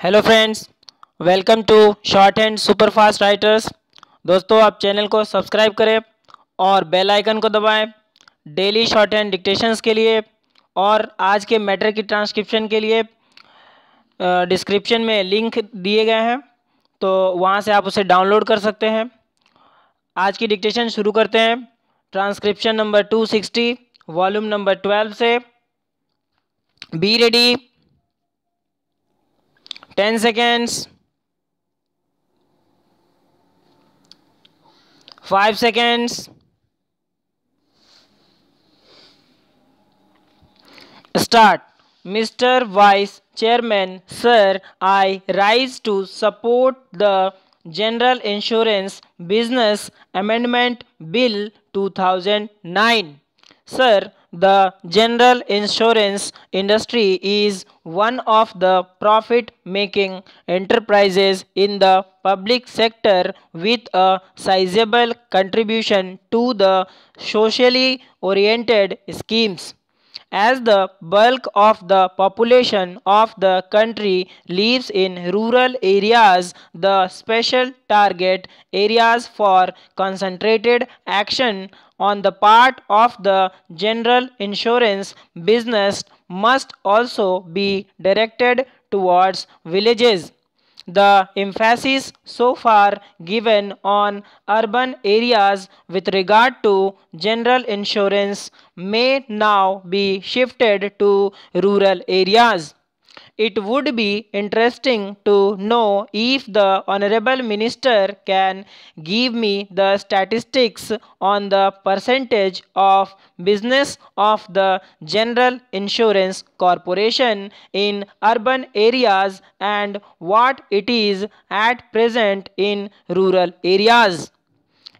Hello friends welcome to shorthand super fast writers दोस्तों, आप channel को सब्सक्राइब करें और बेल आइकन को दबाएँ डेली शॉर्ट हैंड डिक्टेशंस के लिए और आज के मैटर की ट्रांसक्रिप्शन के लिए डिस्क्रिप्शन में लिंक दिए गए हैं तो वहाँ से आप उसे डाउनलोड कर सकते हैं। आज की डिक्टेशन शुरू करते हैं। Transcription number two volume number twelve से। Be ready 10 seconds, 5 seconds, start. Mr. Vice Chairman, Sir, I rise to support the General Insurance Business Amendment Bill 2009. Sir, the general insurance industry is one of the profit making enterprises in the public sector with a sizable contribution to the socially oriented schemes. As the bulk of the population of the country lives in rural areas, the special target areas for concentrated action on the part of the general insurance business must also be directed towards villages. The emphasis so far given on urban areas with regard to general insurance may now be shifted to rural areas. It would be interesting to know if the Honorable Minister can give me the statistics on the percentage of business of the General Insurance Corporation in urban areas and what it is at present in rural areas.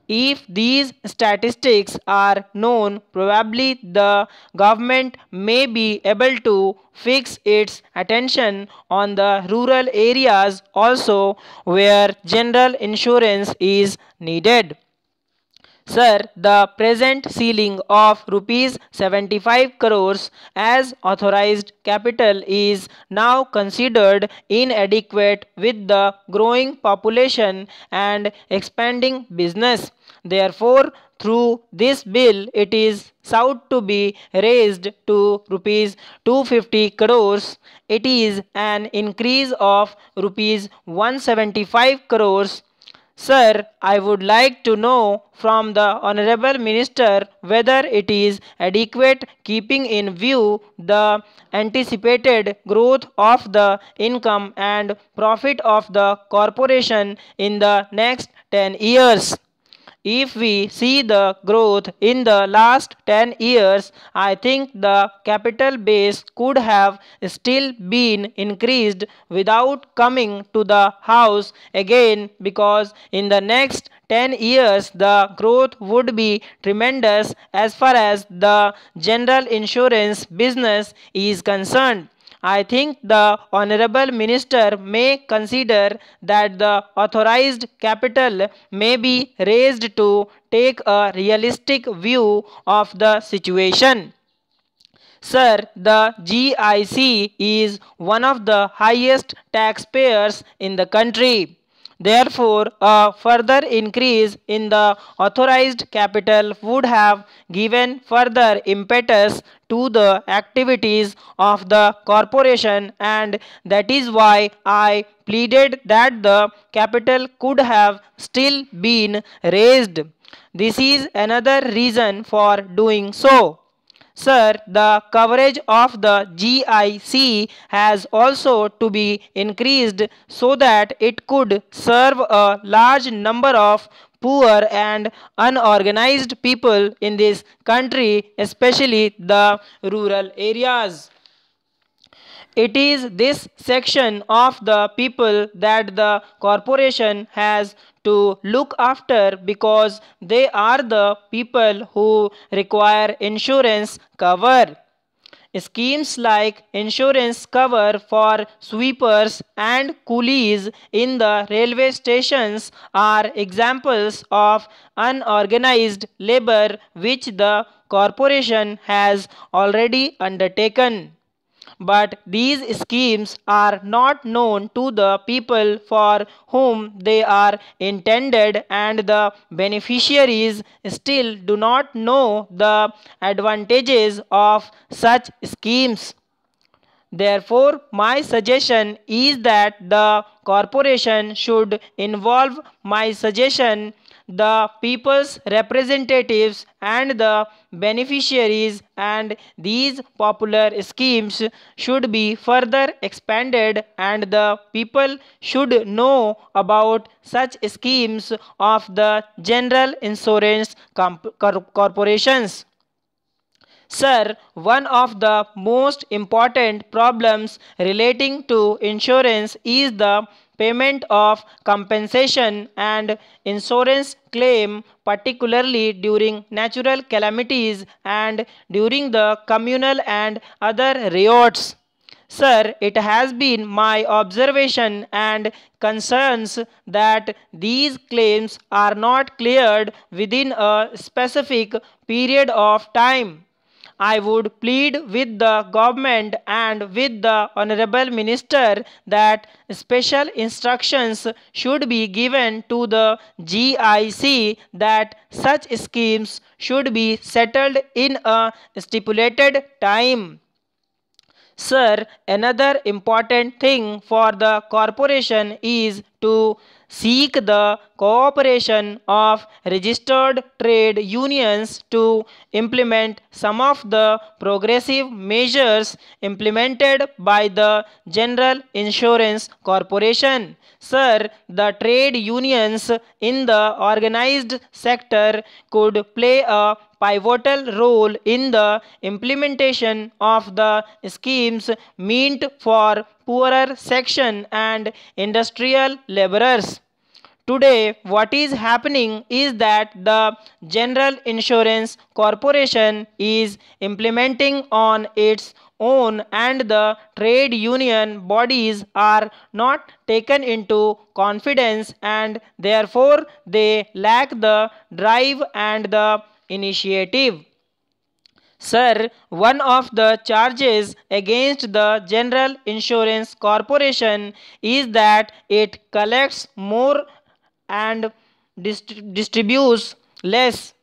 If these statistics are known, probably the government may be able to fix its attention on the rural areas also where general insurance is needed. Sir, the present ceiling of rupees 75 crores as authorized capital is now considered inadequate with the growing population and expanding business. Therefore, through this bill, it is sought to be raised to rupees 250 crores. It is an increase of rupees 175 crores Sir, I would like to know from the Honorable Minister whether it is adequate keeping in view the anticipated growth of the income and profit of the corporation in the next 10 years. If we see the growth in the last 10 years, I think the capital base could have still been increased without coming to the house again because in the next 10 years the growth would be tremendous as far as the general insurance business is concerned. I think the Honorable Minister may consider that the authorized capital may be raised to take a realistic view of the situation. Sir, the GIC is one of the highest taxpayers in the country. Therefore, a further increase in the authorized capital would have given further impetus to the activities of the corporation and that is why I pleaded that the capital could have still been raised. This is another reason for doing so. Sir, the coverage of the GIC has also to be increased so that it could serve a large number of poor and unorganized people in this country, especially the rural areas. It is this section of the people that the corporation has to look after because they are the people who require insurance cover. Schemes like insurance cover for sweepers and coolies in the railway stations are examples of unorganized labor which the corporation has already undertaken. But these schemes are not known to the people for whom they are intended and the beneficiaries still do not know the advantages of such schemes. Therefore, my suggestion is that the corporation should involve my suggestion the people's representatives and the beneficiaries and these popular schemes should be further expanded and the people should know about such schemes of the general insurance corporations Sir, one of the most important problems relating to insurance is the payment of compensation and insurance claim particularly during natural calamities and during the communal and other riots. Sir, it has been my observation and concerns that these claims are not cleared within a specific period of time. I would plead with the government and with the Honorable Minister that special instructions should be given to the GIC that such schemes should be settled in a stipulated time. Sir, another important thing for the corporation is to seek the cooperation of registered trade unions to implement some of the progressive measures implemented by the General Insurance Corporation. Sir, the trade unions in the organized sector could play a pivotal role in the implementation of the schemes meant for poorer section and industrial laborers. Today, what is happening is that the General Insurance Corporation is implementing on its own and the trade union bodies are not taken into confidence and therefore they lack the drive and the initiative. Sir, one of the charges against the General Insurance Corporation is that it collects more and dist distributes less.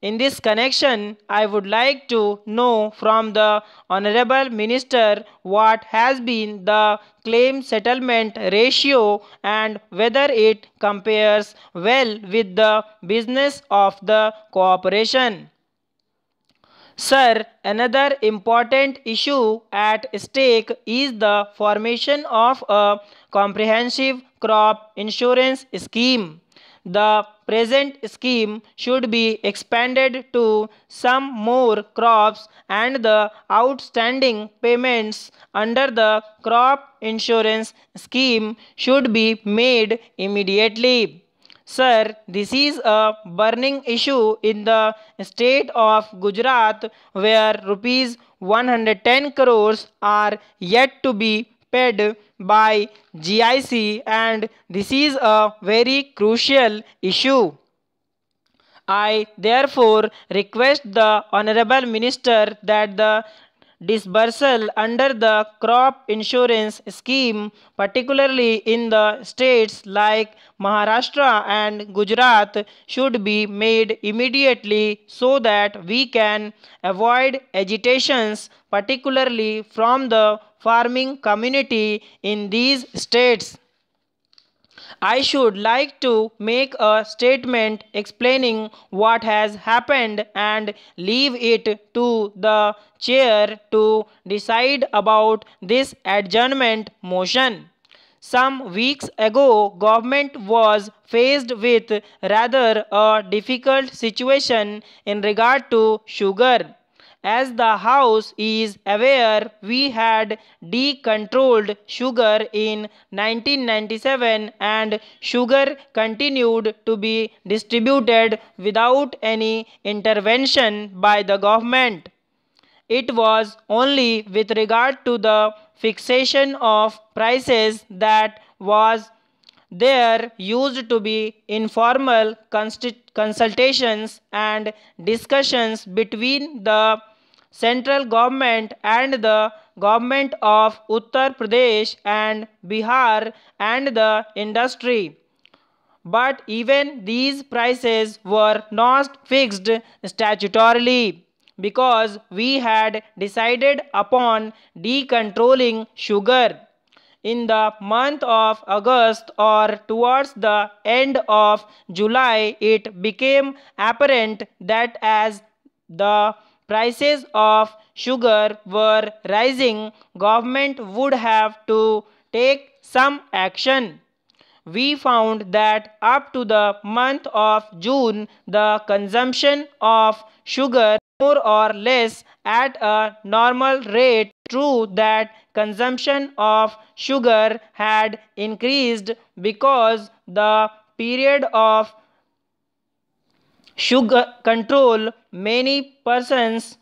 In this connection, I would like to know from the Honorable Minister what has been the claim settlement ratio and whether it compares well with the business of the cooperation. Sir, another important issue at stake is the formation of a comprehensive crop insurance scheme. The present scheme should be expanded to some more crops and the outstanding payments under the crop insurance scheme should be made immediately. Sir, this is a burning issue in the state of Gujarat where rupees 110 crores are yet to be paid by GIC and this is a very crucial issue. I therefore request the Honorable Minister that the disbursal under the crop insurance scheme, particularly in the states like Maharashtra and Gujarat, should be made immediately so that we can avoid agitations, particularly from the farming community in these states. I should like to make a statement explaining what has happened and leave it to the chair to decide about this adjournment motion. Some weeks ago, government was faced with rather a difficult situation in regard to sugar. As the House is aware, we had decontrolled sugar in 1997 and sugar continued to be distributed without any intervention by the government. It was only with regard to the fixation of prices that was there used to be informal consultations and discussions between the central government and the government of Uttar Pradesh and Bihar and the industry. But even these prices were not fixed statutorily because we had decided upon decontrolling sugar. In the month of August or towards the end of July, it became apparent that as the prices of sugar were rising, government would have to take some action. We found that up to the month of June, the consumption of sugar more or less at a normal rate. True that consumption of sugar had increased because the period of sugar control many persons